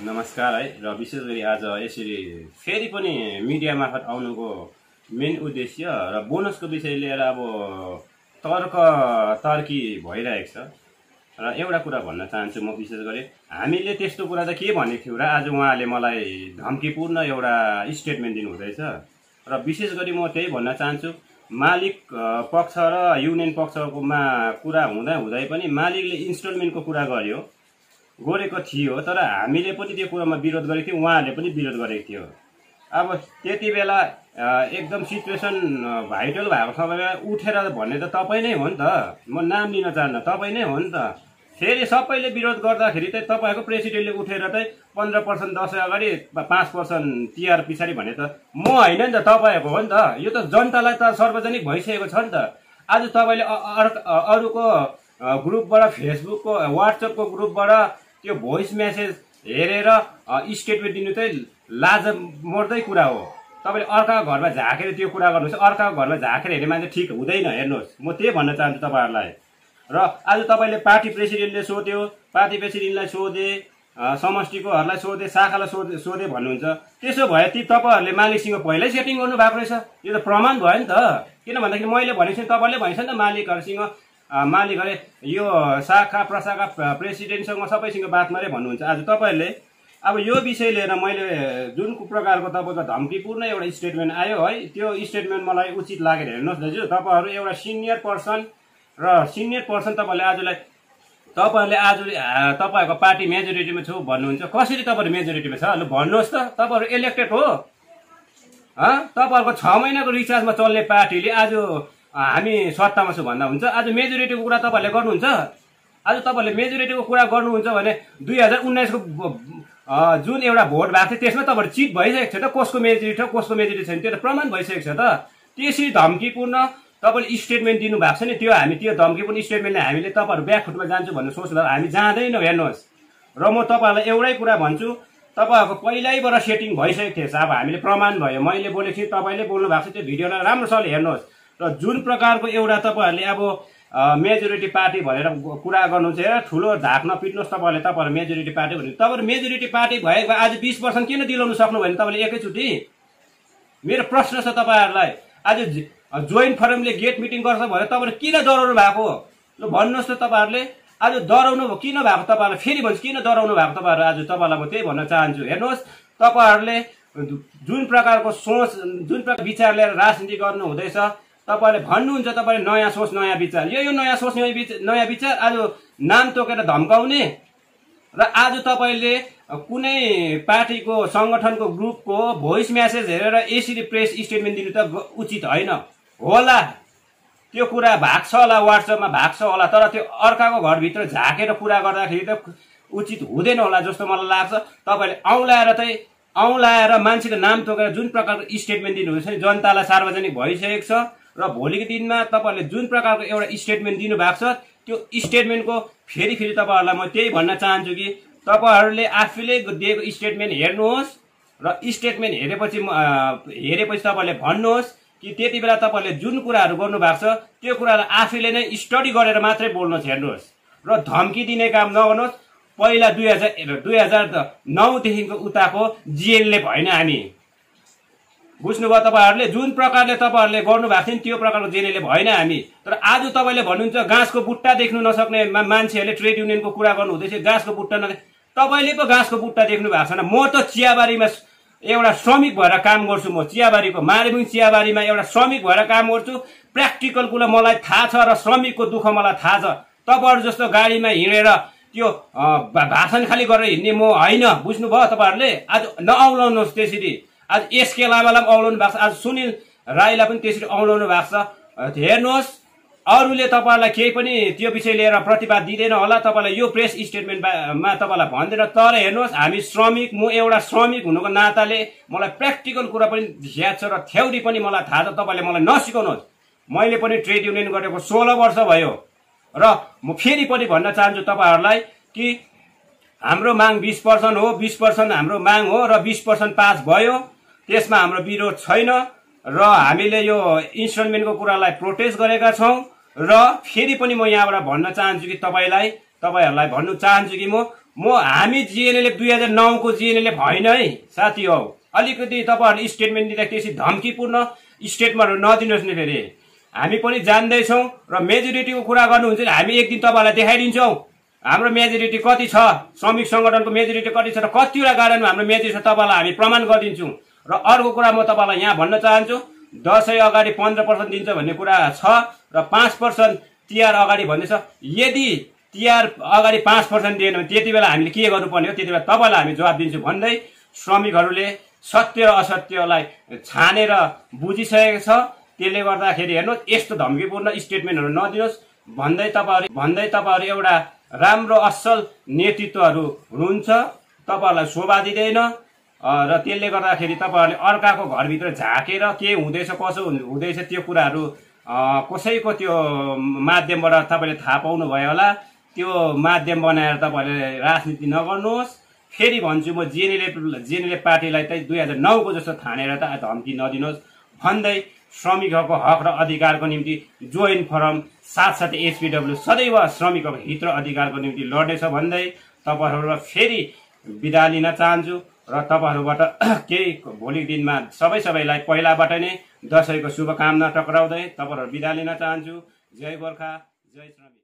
नमस्कार है। र विशेष गरी आज यसरी फेरि पनि मिडिया मार्फत आउनुको मेन उद्देश्य र बोनसको विषय लिएर अब तर्क तर्की भइरहेको छ। र एउटा कुरा भन्न चाहन्छु म विशेष गरी हामीले त्यस्तो कुरा त के भनेको थियौँ र आज उहाँले मलाई धम्कीपूर्ण एउटा स्टेटमेन्ट दिनुहुँदैछ। र विशेष गरी म त्यही भन्न चाहन्छु मालिक पक्ष र युनियन पक्षकोमा कुरा हुँदा हुँदै पनि मालिकले इन्स्टलमेन्टको कुरा गर्यो। गरेको थियो तर हामीले पनि त्यो कुरामा विरोध गरेको थियौँ उहाँहरूले पनि विरोध गरेको थियो। अब त्यति बेला एकदम सिचुएसन भाइटल भएको समयमा उठेर भन्ने त तपाईँ नै हो नि त। म नाम लिन चाहन्न तपाईँ नै हो नि त। फेरि सबैले विरोध गर्दाखेरि चाहिँ तपाईँको प्रेसिडेन्टले उठेर चाहिँ पन्ध्र पर्सेन्ट दसैँ अगाडि पाँच पर्सेन्ट तिहार पछाडि भने त म होइन नि त तपाईँहरूको हो नि त। यो त जनतालाई त सार्वजनिक भइसकेको छ नि त। आज तपाईँले अर्क- अरूको ग्रुपबाट फेसबुकको वाट्सएपको ग्रुपबाट त्यो भोइस मेसेज हेरेर स्टेटमेन्ट दिनु चाहिँ लाज मर्दै कुरा हो। तपाईँले अर्काको घरमा झाँकेर त्यो कुरा गर्नुहोस्। अर्काको घरमा झाँकेर हेर्ने मान्छे ठिक हुँदैन हेर्नुहोस्। म त्यही भन्न चाहन्छु तपाईँहरूलाई। र आज तपाईँले पार्टी प्रेसिडेन्टले सोध्यो। पार्टी प्रेसिडेन्टलाई सोधे समष्टिकोहरूलाई सोधे शाखालाई सोधे सोधे भन्नुहुन्छ। त्यसो भए ती तपाईँहरूले मालिकसँग पहिल्यै सेटिङ गर्नु भएको रहेछ। यो त प्रमाण भयो नि त। किन भन्दाखेरि मैले भनेको छु तपाईँले भनेको छ नि त मालिकहरूसँग अ, मालिकहरूले यो शाखा प्रशाखा प्र- प्रेसिडेन्टसँग सबैसँग बात मारे भन्नुहुन्छ। आज तपाईँहरूले अब यो विषय लिएर मैले जुन प्रकारको तपाईँको धम्कीपूर्ण एउटा स्टेटमेन्ट आयो है त्यो स्टेटमेन्ट मलाई उचित लागेर हेर्नुहोस् दाजु। तपाईँहरू एउटा सिनियर पर्सन र सिनियर पर्सन तपाईँहरूले आजलाई तपाईँहरूले आज तपाईँहरूको पार्टी मेजोरिटीमा छु भन्नुहुन्छ। कसरी तपाईँहरू मेजोरिटीमा छ? भन्नुहोस् त। तपाईँहरू इलेक्टेड हो। तपाईँहरूको छ महिनाको रिचार्जमा चल्ने पार्टीले आज हामी सत्तामा छु भन्दा हुन्छ। आज मेजोरिटीको कुरा तपाईँहरूले गर्नुहुन्छ। आज तपाईँहरूले मेजोरिटीको कुरा गर्नुहुन्छ भने दुई हजार उन्नाइसको जुन एउटा भोट भएको थियो त्यसमा तपाईँहरू चिट भइसकेको छ त। कसको मेजोरिटी हो कसको मेजोरिटी छैन त्यो त प्रमाण भइसकेको छ त। त्यसरी धम्कीपूर्ण तपाईँले स्टेटमेन्ट दिनुभएको छ नि त्यो हामी त्यो धम्कीपूर्ण स्टेटमेन्टले हामीले तपाईँहरू ब्याकफुटमा जान्छु भन्ने सोच्दा हामी जाँदैनौँ हेर्नुहोस्। र म तपाईँहरूलाई एउटै कुरा भन्छु तपाईँहरूको पहिल्यैबाट सेटिङ भइसकेको थिएछ अब हामीले प्रमाण भयो। मैले बोलेको थिएँ तपाईँले बोल्नु भएको छ त्यो भिडियोलाई राम्रोसँगले हेर्नुहोस्। र जुन प्रकारको एउटा तपाईँहरूले अब मेजोरिटी पार्टी भनेर कुरा गर्नुहुन्छ हेर ठुलो ढाक नपिट्नुहोस् तपाईँहरूले तपाईँहरू मेजोरिटी पार्टी भने तपाईँहरू मेजोरिटी पार्टी भएको भए आज बिस पर्सेन्ट किन दिलाउनु सक्नु भने तपाईँले एकैचोटि? मेरो प्रश्न छ तपाईँहरूलाई आज जोइन्ट फोरमले गेट मिटिङ गर्छ भने तपाईँहरू किन डराउनु भएको? लु भन्नुहोस् त तपाईँहरूले आज डराउनु किन भएको तपाईँहरूलाई फेरि भन्छु किन डराउनु भएको तपाईँहरू आज? तपाईँलाई म त्यही भन्न चाहन्छु। हेर्नुहोस् तपाईँहरूले जुन प्रकारको सोच जुन प्रकार विचार लिएर राजनीति गर्नु हुँदैछ तपाईँले भन्नुहुन्छ तपाईँले नयाँ सोच नयाँ विचार। यो यो नयाँ सोच नयाँ विचार नयाँ विचार आज नाम तोकेर धम्काउने र आज तपाईँले कुनै पार्टीको सङ्गठनको ग्रुपको भोइस म्यासेज हेरेर यसरी प्रेस स्टेटमेन्ट दिनु त उचित होइन। होला। त्यो कुरा भएको छ होला वाट्सएपमा भएको छ होला तर त्यो अर्काको घरभित्र झाँकेर कुरा गर्दाखेरि त उचित हुँदैन होला जस्तो मलाई लाग्छ। तपाईँले औँलाएर चाहिँ औँलाएर मान्छेको नाम तोकेर जुन प्रकारको स्टेटमेन्ट दिनुहुन्छ नि जनतालाई सार्वजनिक भइसकेको छ। र भोलिको दिनमा तपाईँहरूले जुन प्रकारको एउटा स्टेटमेन्ट दिनुभएको छ त्यो स्टेटमेन्टको फेरि फेरि तपाईँहरूलाई म त्यही भन्न चाहन्छु कि तपाईँहरूले आफूले दिएको स्टेटमेन्ट हेर्नुहोस् र स्टेटमेन्ट हेरेपछि हेरेपछि तपाईँले भन्नुहोस् कि त्यति बेला तपाईँले जुन कुराहरू गर्नुभएको छ त्यो कुरालाई आफैले नै स्टडी गरेर मात्रै बोल्नुहोस् हेर्नुहोस्। र धम्की दिने काम नगर्नुहोस्। पहिला दुई हजार दुई हजार नौदेखिको उताको जिएनले भएन हामी। बुझ्नुभयो तपाईँहरूले जुन प्रकारले तपाईँहरूले गर्नुभएको थियो नि त्यो प्रकारको जेनेले भएन हामी। तर आज तपाईँले भन्नुहुन्छ घाँसको बुट्टा देख्नु नसक्ने मान्छेहरूले ट्रेड युनियनको कुरा गर्नु हुँदैछ बुट्टा नदेख तपाईँले पो घाँसको बुट्टा देख्नु भएको छैन। म त चियाबारीमा एउटा श्रमिक भएर काम गर्छु म चियाबारीको मारेबुङ चियाबारीमा एउटा श्रमिक भएर काम गर्छु। प्र्याक्टिकल कुरा मलाई थाहा छ र श्रमिकको दुःख मलाई थाहा छ। तपाईँहरू जस्तो गाडीमा हिँडेर त्यो भाषण खालि गरेर हिँड्ने म होइन। बुझ्नुभयो तपाईँहरूले? आज नऔलाउनुहोस् त्यसरी। आज एसके लामालाई पनि औलाउनु भएको छ। आज सुनिल राईलाई पनि त्यसरी औलाउनु भएको छ। हेर्नुहोस् अरूले तपाईँहरूलाई केही पनि त्यो विषय लिएर प्रतिवाद दिँदैन होला। तपाईँलाई यो प्रेस स्टेटमेन्टमा तपाईँलाई भन्दैन। तर हेर्नुहोस् हामी श्रमिक म एउटा श्रमिक हुनुको नाताले मलाई प्र्याक्टिकल कुरा पनि याद छ र थ्याउरी पनि मलाई थाहा छ। तपाईँले मलाई नसिकाउनुहोस्। मैले पनि ट्रेड युनियन गरेको सोह्र वर्ष भयो। र म फेरि पनि भन्न चाहन्छु तपाईँहरूलाई कि हाम्रो माग बिस पर्सेन्ट हो बिस पर्सेन्ट हाम्रो माग हो र बिस पर्सेन्ट पास भयो। त्यसमा हाम्रो विरोध छैन र हामीले यो इन्स्टलमेन्टको कुरालाई प्रोटेस्ट गरेका छौँ र फेरि पनि म यहाँबाट भन्न चाहन्छु कि तपाईँलाई तपाईँहरूलाई भन्नु चाहन्छु कि म म हामी जिएनएलएफ दुई हजार नौको जिएनएलएफ होइन है साथी हौ। अलिकति तपाईँहरूले स्टेटमेन्ट दिँदा त्यसरी धम्कीपूर्ण स्टेटमेन्टहरू नदिनुहोस् नि फेरि। हामी पनि जान्दैछौँ र मेजोरिटीको कुरा गर्नुहुन्छ भने हामी एक दिन तपाईँहरूलाई देखाइदिन्छौँ। हाम्रो मेजोरिटी कति छ? श्रमिक सङ्गठनको मेजोरिटी कति छ र कतिवटा गार्डनमा हाम्रो मेजोरिटी छ तपाईँलाई हामी प्रमाण गरिदिन्छौँ। र अर्को कुरा म तपाईँलाई यहाँ भन्न चाहन्छु दसैँ अगाडि पन्ध्र पर्सेन्ट दिन्छ भन्ने कुरा छ र पाँच पर्सेन्ट तिहार अगाडि भन्दैछ यदि तिहार अगाडि पाँच पर्सेन्ट दिएन भने त्यति बेला हामीले के गर्नुपर्ने हो? त्यति बेला तपाईँलाई हामी जवाब दिन्छौँ भन्दै श्रमिकहरूले सत्य र असत्यलाई छानेर बुझिसकेको छ। त्यसले गर्दाखेरि हेर्नुहोस् यस्तो धम्कीपूर्ण स्टेटमेन्टहरू नदिनुहोस् भन्दै तपाईँहरू भन्दै तपाईँहरू एउटा राम्रो असल नेतृत्वहरू हुनुहुन्छ। तपाईँहरूलाई शोभा दिँदैन। र त्यसले गर्दाखेरि तपाईँहरूले अर्काको घरभित्र झाँकेर के हुँदैछ कसो हुँदैछ त्यो कुराहरू कसैको त्यो माध्यमबाट तपाईँले थाहा पाउनु भयो होला। त्यो माध्यम बनाएर तपाईँहरूले राजनीति नगर्नुहोस्। फेरि भन्छु म जिएनएलएफ जिएनएलएफ पार्टीलाई चाहिँ दुई हजार नौको जस्तो ठानेर त धम्की नदिनुहोस्। भन्दै श्रमिकहरूको हक र अधिकारको निम्ति जोइन फरम साथसाथै एसपिडब्ल्यू सदैव श्रमिकहरूको हित र अधिकारको निम्ति लड्नेछ भन्दै तपाईँहरूबाट फेरि बिदा लिन चाहन्छु। र तपाईँहरूबाट केही भोलिको दिनमा सबै सबैलाई पहिलाबाट नै दसैँको शुभकामना टक्राउँदै तपाईँहरू बिदा लिन चाहन्छु। जय गोर्खा जय श्रमिक।